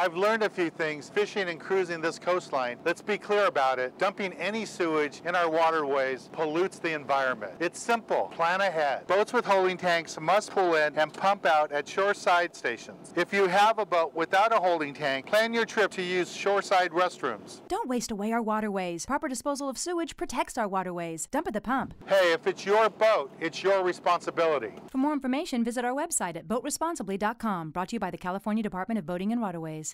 I've learned a few things fishing and cruising this coastline. Let's be clear about it. Dumping any sewage in our waterways pollutes the environment. It's simple. Plan ahead. Boats with holding tanks must pull in and pump out at shoreside stations. If you have a boat without a holding tank, plan your trip to use shoreside restrooms. Don't waste away our waterways. Proper disposal of sewage protects our waterways. Dump at the pump. Hey, if it's your boat, it's your responsibility. For more information, visit our website at boatresponsibly.com. Brought to you by the California Department of Boating and Waterways.